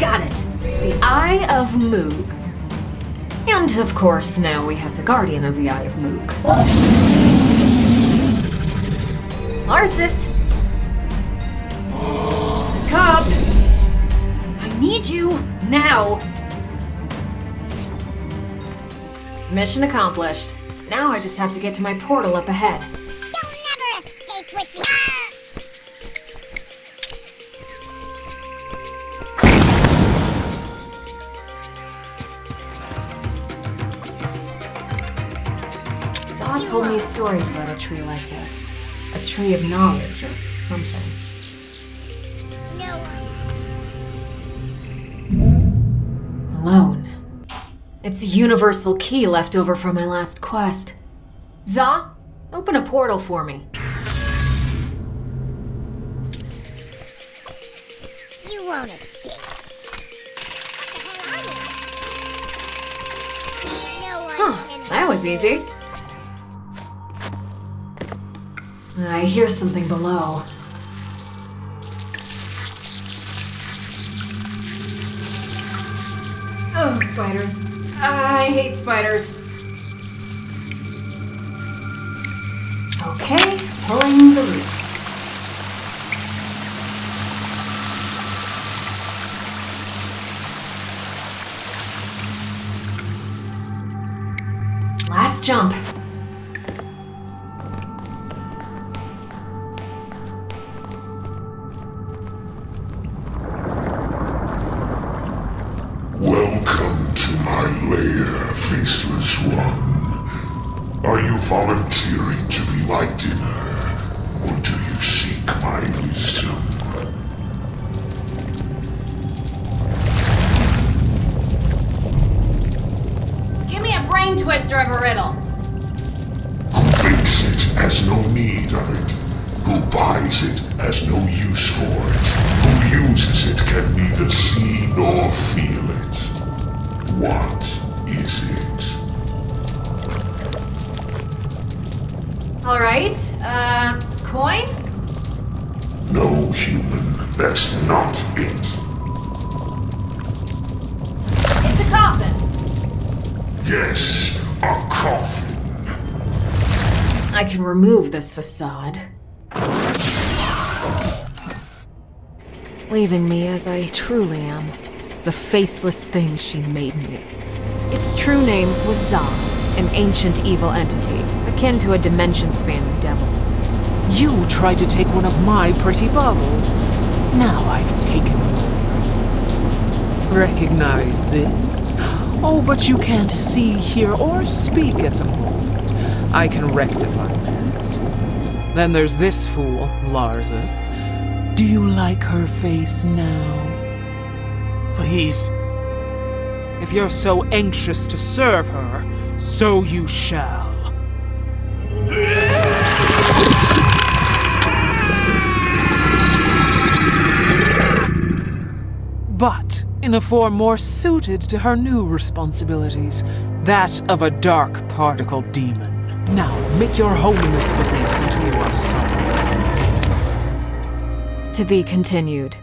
The Eye of Moog. And of course, now we have the Guardian of the Eye of Moog. Larsis! Cub! I need you now! Mission accomplished. Now I just have to get to my portal up ahead. Zaw told me stories about a tree like this. A tree of knowledge or something. No one. Alone. It's a universal key left over from my last quest. Zaw, open a portal for me. You won't escape. What the hell are you? No one Huh, that was easy. I hear something below. Oh, spiders. I hate spiders. Okay, pulling the root. Last jump. My Faceless One. Are you volunteering to be my dinner, or do you seek my wisdom? Give me a brain twister of a riddle. Who makes it has no need of it. Who buys it has no use for it. Who uses it can neither see nor feel it. What All right. Uh, coin? No, human, that's not it. It's a coffin. Yes, a coffin. I can remove this facade. Leaving me as I truly am. The faceless thing she made me. Its true name was Za, an ancient evil entity, akin to a dimension spanning devil. You tried to take one of my pretty baubles. Now I've taken yours. Recognize this? Oh, but you can't see, hear, or speak at the moment. I can rectify that. Then there's this fool, Larzus. Do you like her face now? Please. If you're so anxious to serve her, so you shall. But in a form more suited to her new responsibilities, that of a dark particle demon. Now, make your home in this vase until you are summoned. To be continued.